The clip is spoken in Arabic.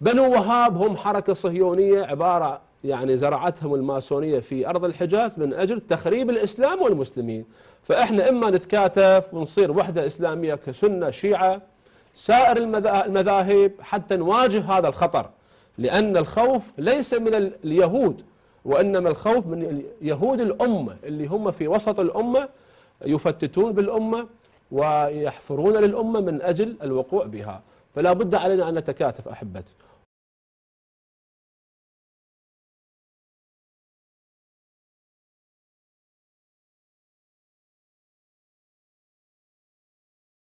بنو وهاب هم حركة صهيونية عبارة يعني زرعتهم الماسونية في أرض الحجاز من أجل تخريب الإسلام والمسلمين. فإحنا إما نتكاتف ونصير وحدة إسلامية كسنة شيعة سائر المذاهب حتى نواجه هذا الخطر لأن الخوف ليس من اليهود وإنما الخوف من يهود الأمة اللي هم في وسط الأمة يفتتون بالأمة ويحفرون للأمة من أجل الوقوع بها. فلا بد علينا أن نتكاتف أحبتي.